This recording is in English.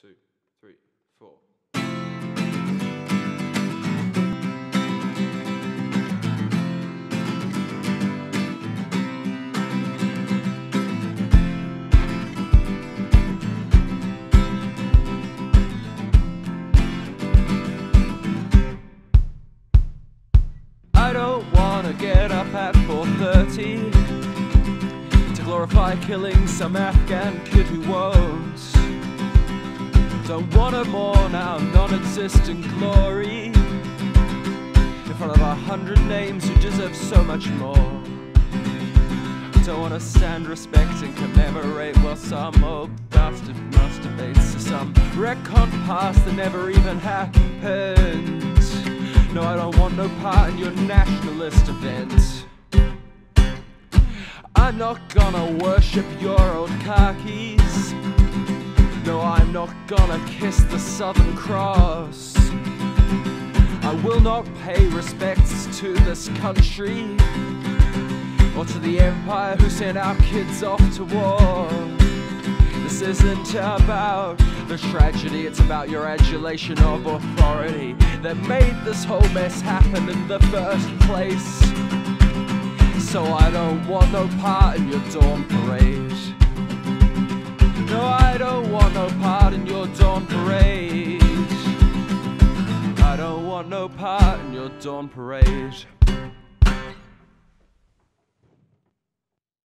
two, three, four. I don't wanna get up at 4.30 To glorify killing some Afghan kid who won't Don't wanna mourn our non-existent glory In front of a hundred names who deserve so much more Don't wanna stand, respect and commemorate While some old bastard masturbates to some recon past that never even happened no, I don't want no part in your nationalist event. I'm not gonna worship your old khakis. Not gonna kiss the Southern Cross. I will not pay respects to this country or to the empire who sent our kids off to war. This isn't about the tragedy, it's about your adulation of authority that made this whole mess happen in the first place. So I don't want no part in your dawn parade. Parade. I don't want no part in your dawn parade.